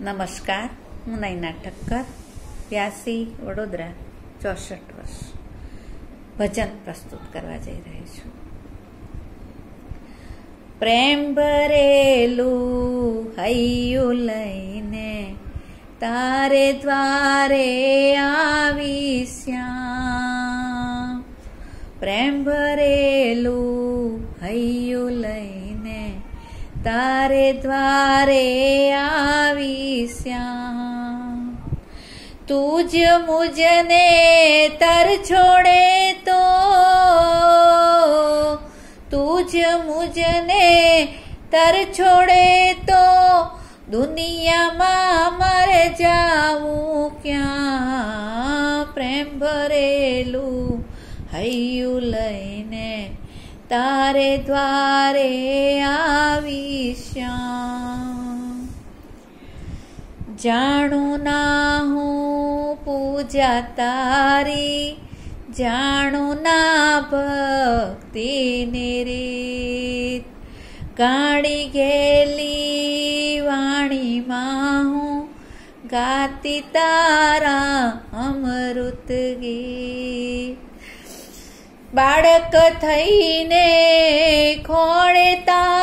નમસ્કાર, હું નૈના ઠક્કર, વ્યાસી, વડોદરા, ચોસઠ વર્ષ. ભજન પ્રસ્તુત કરવા જઈ રહી છું. પ્રેમ ભરેલું હૈયું લઈને તારે દ્વારે આવી શ્યામ પ્રેમ ભરેલું હૈયું તારે દ્વારે આવી શ્યામ તુજ મુજને તર છોડે તો, તુજ મુજને તર છોડે તો, દુનિયામાં મર જાવું ક્યાં? પ્રેમ ભરેલું હૈયું લઈને તારે દ્વારે આવી જાણું ના હું પૂજા તારી, જાણું ના ભક્તિની રીત કાણી ગેલી વાણીમાં હું ગાતી તારા અમૃત ગીત. બાળક થઈને ખોળે તારા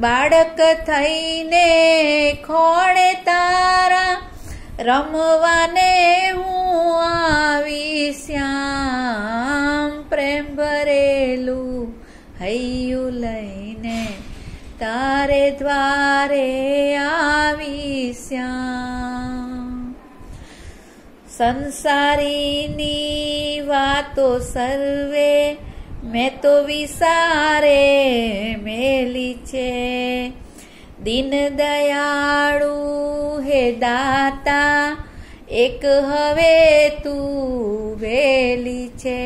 બાળક થઈને ખોળે તારા રમવાને હું આવી શ્યામ પ્રેમ ભરેલું હૈયું લઈને તારે દ્વારે આવી શ્યામ. સંસારીની વાતો સર્વે મેં તો વિસારે મેલી છે. દિન દયાળુ હે દાતા, એક હવે તું વેલી છે.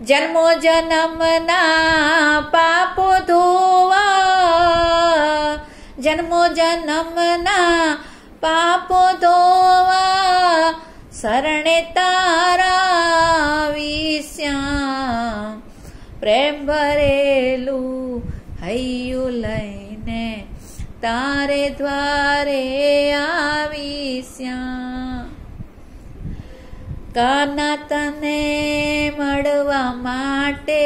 જન્મો જન્મના પાપો ધોવા, જન્મો જન્મના પાપો ધોવા, શરણે તારા પ્રેમ ભરેલું હૈયું લઈને તારે દ્વારે આવી શ્યામ કાના તને મળવા માટે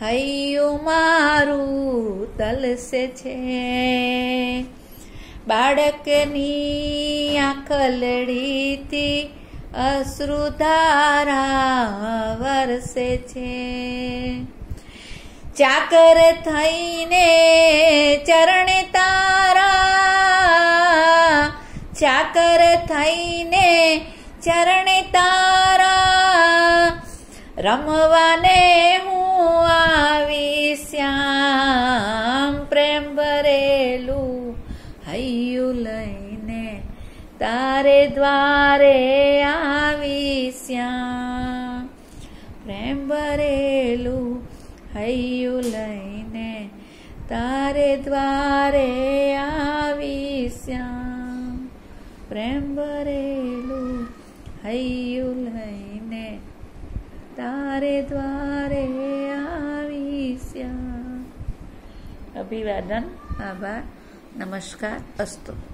હૈયું મારું તલસે છે. બાળકની આંખલડીથી અશ્રુધારા વરસે છે. ચાકર થઈને ચરણે તારા. ચાકર થઈને ચરણે તારા. રમવાને હું આવી શ્યામ. પ્રેમ ભરેલું હૈયું લઈને તારે દ્વારે હૈયું લઈને તારે દ્વારે આવી શ્યામ પ્રેમ ભરેલું હૈયું લઈને તારે દ્વારે આવી શ્યામ અભિવાદન. આભાર. નમસ્કાર. અસ્તુ.